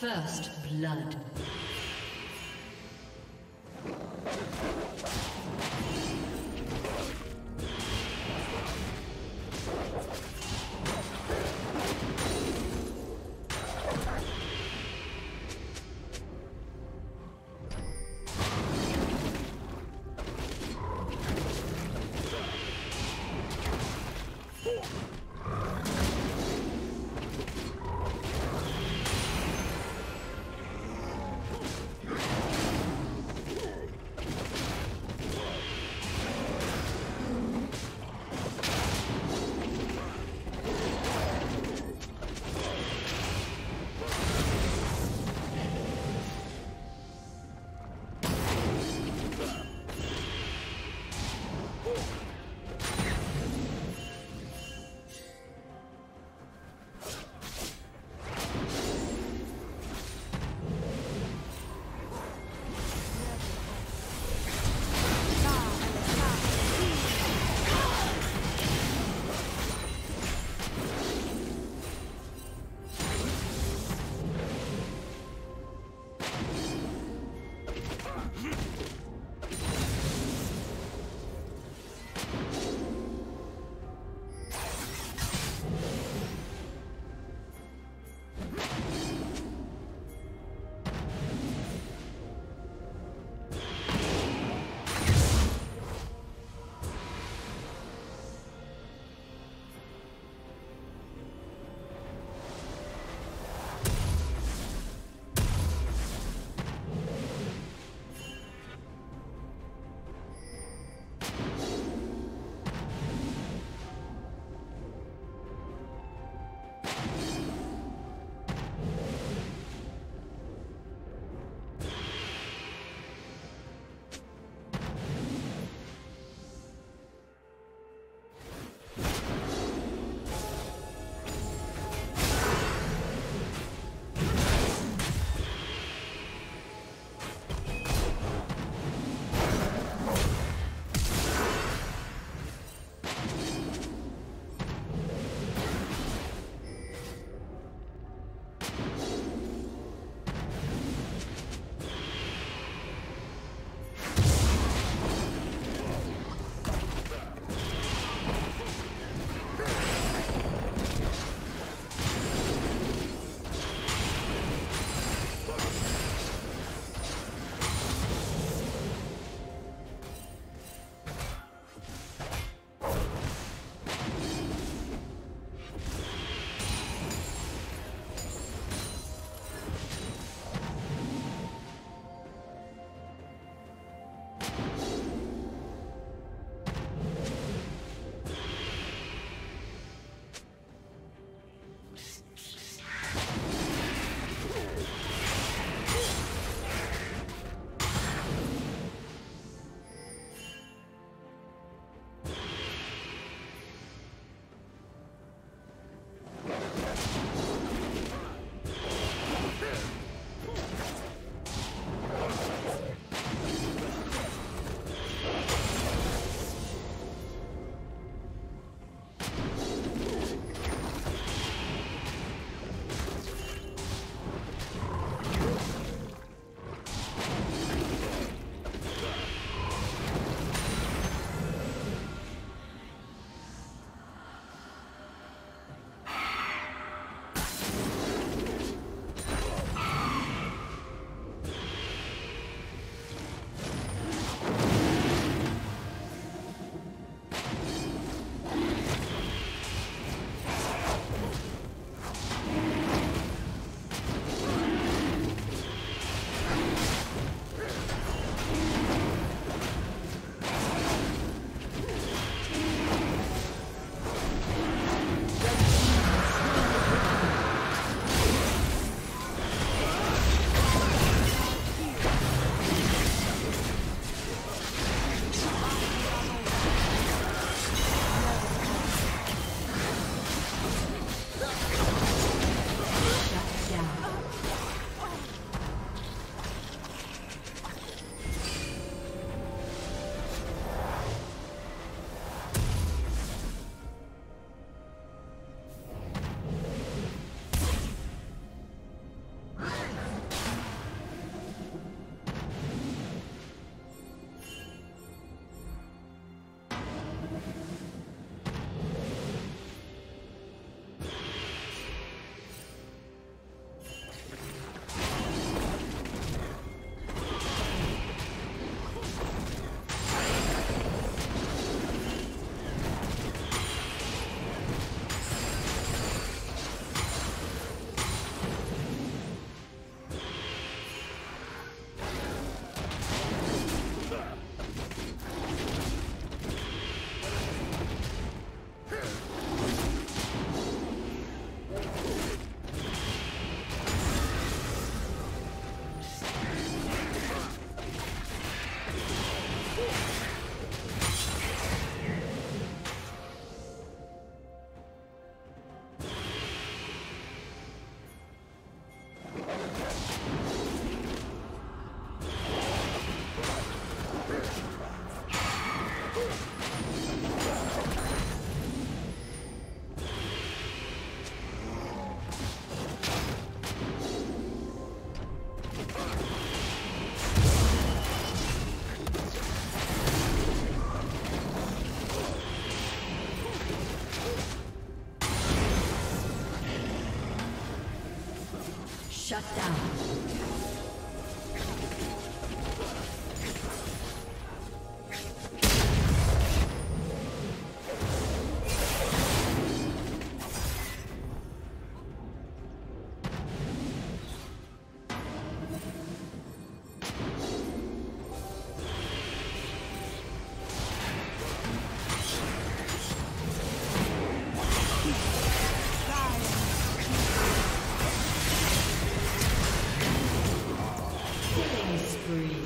First blood. Shut down. three.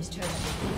Team's turret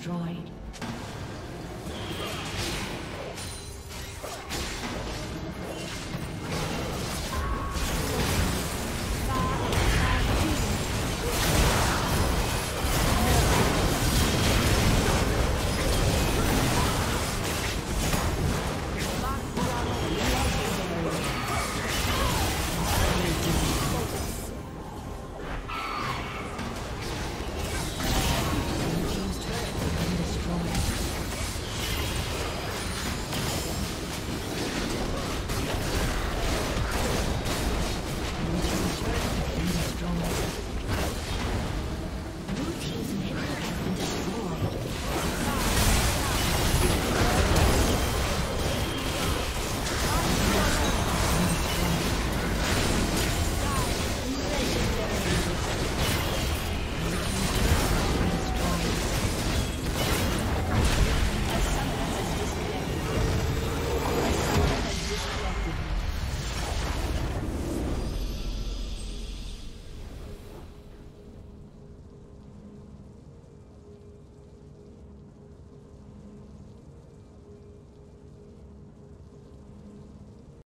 Destroyed.